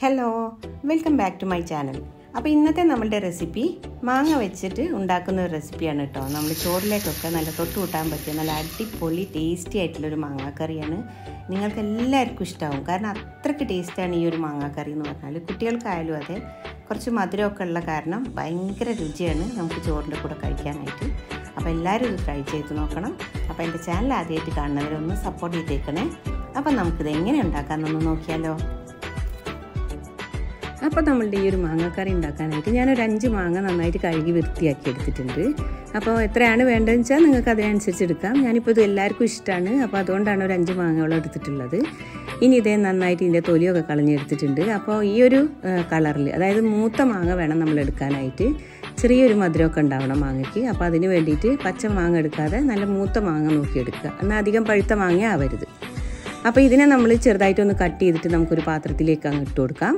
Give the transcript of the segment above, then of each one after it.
Hello welcome back to my channel അപ്പോൾ ഇന്നത്തെ നമ്മളുടെ റെസിപ്പി മാങ്ങ വെച്ചിട്ട് ഉണ്ടാക്കുന്ന ഒരു റെസിപ്പിയാണ് കേട്ടോ. നമ്മൾ ചോറിലേക്കൊക്കെ നല്ല തൊട്ട് കൂട്ടാൻ പറ്റിയ നല്ല അടിപൊളി ടേസ്റ്റി ആയിട്ടുള്ളൊരു മാങ്ങാക്കറിയാണ്. നിങ്ങൾക്ക് എല്ലാവർക്കും ഇഷ്ടമാവും കാരണം അത്രയ്ക്ക് ടേസ്റ്റാണ് ഈ ഒരു മാങ്ങാക്കറി എന്ന് പറഞ്ഞാൽ കുട്ടികൾക്കായാലും അതെ കുറച്ച് മധുരമൊക്കെ ഉള്ള കാരണം ഭയങ്കര രുചിയാണ് നമുക്ക് ചോറിന്റെ കൂടെ കഴിക്കാനായിട്ട്. അപ്പോൾ എല്ലാവരും ഇത് ട്രൈ ചെയ്ത് നോക്കണം. അപ്പോൾ എന്റെ ചാനൽ ആദ്യമായിട്ട് കാണുന്നവരൊന്ന് സപ്പോർട്ട് ചെയ്തേക്കണേ. അപ്പോൾ നമുക്കിത് എങ്ങനെ ഉണ്ടാക്കാമെന്നൊന്ന് നോക്കിയാലോ. അപ്പോൾ നമ്മളുടെ ഈ ഒരു മാങ്ങാക്കറി ഉണ്ടാക്കാനായിട്ട് ഞാനൊരു അഞ്ച് മാങ്ങ നന്നായിട്ട് കഴുകി വൃത്തിയാക്കി എടുത്തിട്ടുണ്ട്. അപ്പോൾ എത്രയാണ് വേണ്ടതെന്ന് വെച്ചാൽ നിങ്ങൾക്ക് അതിനനുസരിച്ച് എടുക്കാം. ഞാനിപ്പോൾ ഇത് എല്ലാവർക്കും ഇഷ്ടമാണ് അപ്പോൾ അതുകൊണ്ടാണ് ഒരു അഞ്ച് മാങ്ങകളും എടുത്തിട്ടുള്ളത്. ഇനി ഇതേ നന്നായിട്ട് ഇതിന്റെ തൊലിയൊക്കെ കളഞ്ഞെടുത്തിട്ടുണ്ട് അപ്പോൾ ഈ ഒരു കളറിൽ അതായത് മൂത്ത മാങ്ങ വേണം നമ്മൾ എടുക്കാനായിട്ട്. ചെറിയൊരു മധുരമൊക്കെ ഉണ്ടാവണം മാങ്ങയ്ക്ക്. അപ്പോൾ അതിന് വേണ്ടിയിട്ട് പച്ച മാങ്ങ എടുക്കാതെ നല്ല മൂത്ത മാങ്ങ നോക്കി എടുക്കുക. എന്നാൽ അധികം പഴുത്ത മാങ്ങ ആവരുത് അപ്പോൾ ഇതിനെ നമ്മൾ ചെറുതായിട്ടൊന്ന് കട്ട് ചെയ്തിട്ട് നമുക്കൊരു പാത്രത്തിലേക്ക് അങ്ങ് ഇട്ട് കൊടുക്കാം.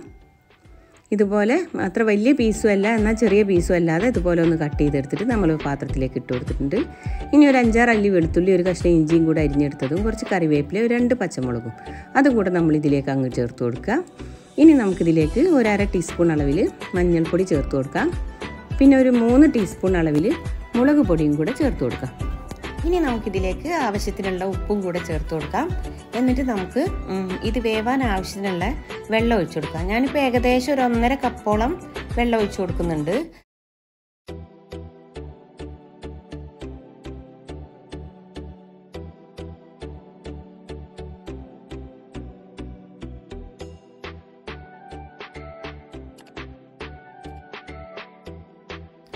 ഇതുപോലെ അത്ര വലിയ പീസും അല്ല എന്നാൽ ചെറിയ പീസും അല്ലാതെ ഇതുപോലെ ഒന്ന് കട്ട് ചെയ്തെടുത്തിട്ട് നമ്മൾ പാത്രത്തിലേക്ക് ഇട്ട് കൊടുത്തിട്ടുണ്ട്. ഇനി ഒരു അഞ്ചാറ് അല്ലി വെളുത്തുള്ളി ഒരു കഷ്ണം ഇഞ്ചിയും കൂടെ അരിഞ്ഞെടുത്തതും കുറച്ച് കറിവേപ്പില ഒരു രണ്ട് പച്ചമുളകും. അതും കൂടെ നമ്മൾ ഇതിലേക്ക് അങ്ങ് ചേർത്ത് കൊടുക്കുക. ഇനി നമുക്കിതിലേക്ക് ഒരു അര ടീസ്പൂൺ അളവിൽ മഞ്ഞൾപ്പൊടി ചേർത്ത് കൊടുക്കാം. പിന്നെ ഒരു മൂന്ന് ടീസ്പൂൺ അളവിൽ മുളക് പൊടിയും കൂടെ ചേർത്ത് കൊടുക്കാം. ഇനി നമുക്കിതിലേക്ക് ആവശ്യത്തിനുള്ള ഉപ്പും കൂടെ ചേർത്ത് കൊടുക്കാം. എന്നിട്ട് നമുക്ക് ഇത് വേവാൻ ആവശ്യത്തിനുള്ള വെള്ളം ഒഴിച്ചു കൊടുക്കാം. ഞാനിപ്പോൾ ഏകദേശം ഒരു ഒന്നര കപ്പോളം വെള്ളം ഒഴിച്ചു കൊടുക്കുന്നുണ്ട്.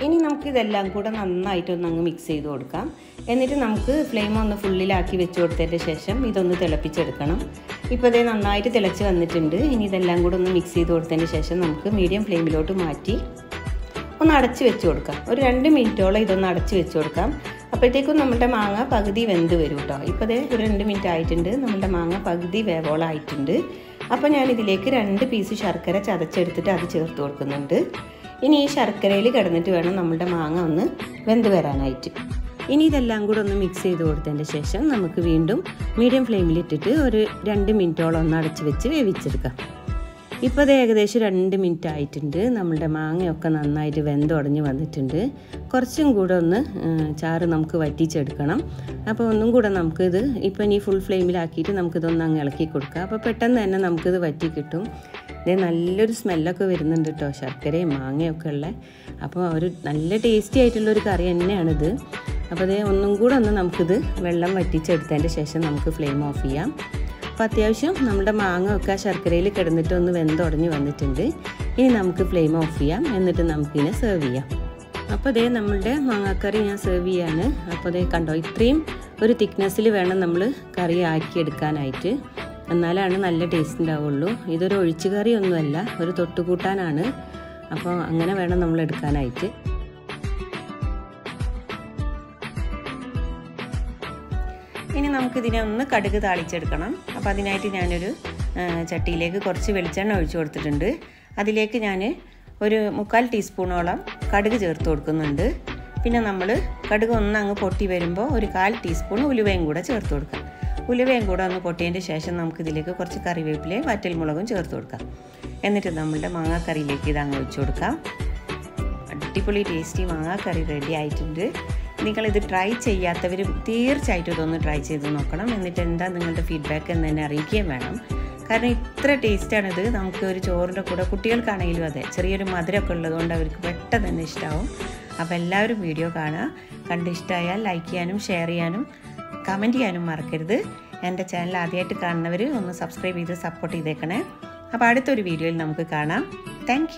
ഇനി നമുക്ക് ഇതെല്ലാം കൂടെ നന്നായിട്ടൊന്ന് അങ്ങ് മിക്സ് ചെയ്ത് കൊടുക്കാം. എന്നിട്ട് നമുക്ക് ഫ്ലെയിം ഒന്ന് ഫുള്ളിലാക്കി വെച്ച് കൊടുത്തതിന്റെ ശേഷം ഇതൊന്ന് തിളപ്പിച്ചെടുക്കണം. ഇപ്പോൾ ഇതേ നന്നായിട്ട് തിളച്ച് വന്നിട്ടുണ്ട്. ഇനി ഇതെല്ലാം കൂടെ ഒന്ന് മിക്സ് ചെയ്ത് കൊടുത്തതിന് ശേഷം നമുക്ക് മീഡിയം ഫ്ലെയിമിലോട്ട് മാറ്റി ഒന്ന് അടച്ച് വെച്ച് കൊടുക്കാം. ഒരു രണ്ട് മിനിറ്റോളം ഇതൊന്ന് അടച്ച് വെച്ച് കൊടുക്കാം. അപ്പോഴത്തേക്കും നമ്മുടെ മാങ്ങ പകുതി വെന്ത് വരും കേട്ടോ. ഇപ്പോൾ ഇതേ ഒരു രണ്ട് മിനിറ്റ് ആയിട്ടുണ്ട്. നമ്മുടെ മാങ്ങ പകുതി വേവോളായിട്ടുണ്ട്. അപ്പോൾ ഞാൻ ഇതിലേക്ക് രണ്ട് പീസ് ശർക്കര ചതച്ചെടുത്തിട്ട് അത് ചേർത്ത് കൊടുക്കുന്നുണ്ട്. ഇനി ഈ ശർക്കരയിൽ കിടന്നിട്ട് വേണം നമ്മുടെ മാങ്ങ ഒന്ന് വെന്ത് വരാനായിട്ട്. ഇനി ഇതെല്ലാം കൂടെ ഒന്ന് മിക്സ് ചെയ്ത് കൊടുത്തതിന്റെ ശേഷം നമുക്ക് വീണ്ടും മീഡിയം ഫ്ലെയിമിലിട്ടിട്ട് ഒരു രണ്ട് മിനിറ്റോളം ഒന്ന് അടച്ച് വെച്ച് വേവിച്ചെടുക്കാം. ഇപ്പോൾ അത് ഏകദേശം രണ്ട് മിനിറ്റ് ആയിട്ടുണ്ട്. നമ്മളുടെ മാങ്ങയൊക്കെ നന്നായിട്ട് വെന്തുടഞ്ഞ് വന്നിട്ടുണ്ട്. കുറച്ചും കൂടെ ഒന്ന് ചാറ് നമുക്ക് വറ്റിച്ചെടുക്കണം. അപ്പോൾ ഒന്നും കൂടെ നമുക്കിത് ഇപ്പോൾ ഇനി ഫുൾ ഫ്ലെയിമിലാക്കിയിട്ട് നമുക്കിതൊന്ന് അങ്ങ് ഇളക്കി കൊടുക്കാം. അപ്പോൾ പെട്ടെന്ന് തന്നെ നമുക്കിത് വറ്റി കിട്ടും. ഇതേ നല്ലൊരു സ്മെല്ലൊക്കെ വരുന്നുണ്ട് കേട്ടോ ശർക്കരയും മാങ്ങയൊക്കെ ഉള്ള. അപ്പോൾ ഒരു നല്ല ടേസ്റ്റി ആയിട്ടുള്ളൊരു കറി തന്നെയാണിത്. അപ്പോൾ അതേ ഒന്നും കൂടെ ഒന്ന് നമുക്കിത് വെള്ളം വറ്റിച്ചെടുത്തതിന്റെ ശേഷം നമുക്ക് ഫ്ലെയിം ഓഫ് ചെയ്യാം. അപ്പോൾ അത്യാവശ്യം നമ്മുടെ മാങ്ങ ഒക്കെ ശർക്കരയിൽ കിടന്നിട്ട് ഒന്ന് വെന്തുടഞ്ഞ് വന്നിട്ടുണ്ട്. ഇനി നമുക്ക് ഫ്ലെയിം ഓഫ് ചെയ്യാം. എന്നിട്ട് നമുക്കിതിനെ സെർവ് ചെയ്യാം. അപ്പോൾ അതേ നമ്മളുടെ മാങ്ങാക്കറി ഞാൻ സെർവ് ചെയ്യാണ്. അപ്പോൾ അതേ കണ്ടോ ഇത്രയും ഒരു തിക്നെസ്സിൽ വേണം നമ്മൾ കറി ആക്കിയെടുക്കാനായിട്ട്. എന്നാലാണ് നല്ല ടേസ്റ്റ് ഉണ്ടാവുള്ളൂ. ഇതൊരു ഒഴിച്ചു കറിയൊന്നുമല്ല ഒരു തൊട്ടുകൂട്ടാനാണ്. അപ്പോൾ അങ്ങനെ വേണം നമ്മൾ എടുക്കാനായിട്ട്. ഇനി നമുക്കിതിനെ ഒന്ന് കടുക് താളിച്ചെടുക്കണം. അപ്പോൾ അതിനായിട്ട് ഞാനൊരു ചട്ടിയിലേക്ക് കുറച്ച് വെളിച്ചെണ്ണ ഒഴിച്ചു കൊടുത്തിട്ടുണ്ട്. അതിലേക്ക് ഞാൻ ഒരു മുക്കാൽ ടീസ്പൂണോളം കടുക് ചേർത്ത് കൊടുക്കുന്നുണ്ട്. പിന്നെ നമ്മൾ കടുക് ഒന്ന് അങ്ങ് പൊട്ടി വരുമ്പോൾ ഒരു കാൽ ടീസ്പൂൺ ഉലുവയും കൂടെ ചേർത്ത് കൊടുക്കാം. ഉലുവയും കൂടെ ഒന്ന് പൊട്ടിയതിന്റെ ശേഷം നമുക്കിതിലേക്ക് കുറച്ച് കറിവേപ്പിലയും വറ്റൽമുളകും ചേർത്ത് കൊടുക്കാം. എന്നിട്ട് നമ്മളുടെ മാങ്ങാക്കറിയിലേക്ക് ഇത് അങ്ങ് ഒഴിച്ചു കൊടുക്കാം. അടിപൊളി ടേസ്റ്റി മാങ്ങാക്കറി റെഡി ആയിട്ടുണ്ട്. നിങ്ങളിത് ട്രൈ ചെയ്യാത്തവരും തീർച്ചയായിട്ടും ഇതൊന്ന് ട്രൈ ചെയ്ത് നോക്കണം. എന്നിട്ട് എന്താ നിങ്ങളുടെ ഫീഡ്ബാക്ക് എന്ന് തന്നെ അറിയിക്കുകയും വേണം. കാരണം ഇത്ര ടേസ്റ്റാണിത് നമുക്ക് ഒരു ചോറിന്റെ കൂടെ കുട്ടികൾക്കാണെങ്കിലും അതെ ചെറിയൊരു മധുരമൊക്കെ ഉള്ളതുകൊണ്ട് അവർക്ക് പെട്ടെന്ന് തന്നെ ഇഷ്ടമാവും അപ്പോൾ എല്ലാവരും വീഡിയോ കാണുക. കണ്ട് ഇഷ്ടമായാൽ ലൈക്ക് ചെയ്യാനും ഷെയർ ചെയ്യാനും കമന്റ് ചെയ്യാനും മറക്കരുത്. എന്റെ ചാനൽ ആദ്യമായിട്ട് കാണുന്നവർ ഒന്ന് സബ്സ്ക്രൈബ് ചെയ്ത് സപ്പോർട്ട് ചെയ്തേക്കണേ. അപ്പോൾ അടുത്തൊരു വീഡിയോയിൽ നമുക്ക് കാണാം. താങ്ക്